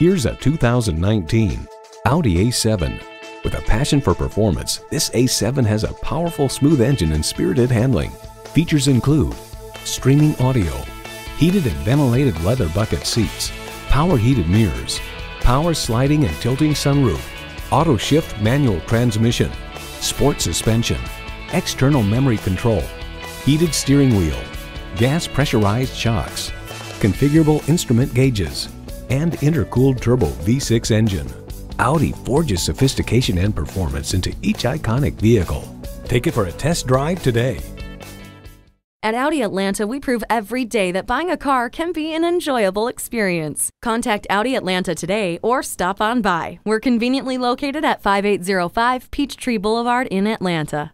Here's a 2019 Audi A7. With a passion for performance, this A7 has a powerful smooth engine and spirited handling. Features include streaming audio, heated and ventilated leather bucket seats, power heated mirrors, power sliding and tilting sunroof, auto shift manual transmission, sport suspension, external memory control, heated steering wheel, gas pressurized shocks, configurable instrument gauges, and intercooled turbo V6 engine. Audi forges sophistication and performance into each iconic vehicle. Take it for a test drive today. At Audi Atlanta, we prove every day that buying a car can be an enjoyable experience. Contact Audi Atlanta today or stop on by. We're conveniently located at 5805 Peachtree Boulevard in Atlanta.